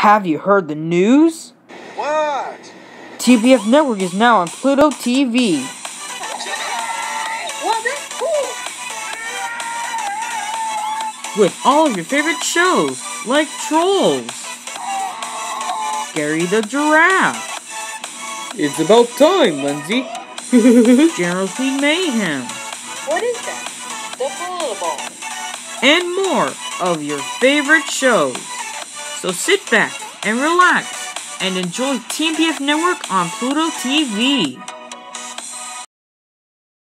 Have you heard the news? What? TPF Network is now on Pluto TV. Well, that's cool. With all of your favorite shows, like Trolls, Gary the Giraffe, It's about time, Lindsay. General League Mayhem, What is that? The bullet ball. and more of your favorite shows. So sit back and relax and enjoy TPF Network on Pluto TV.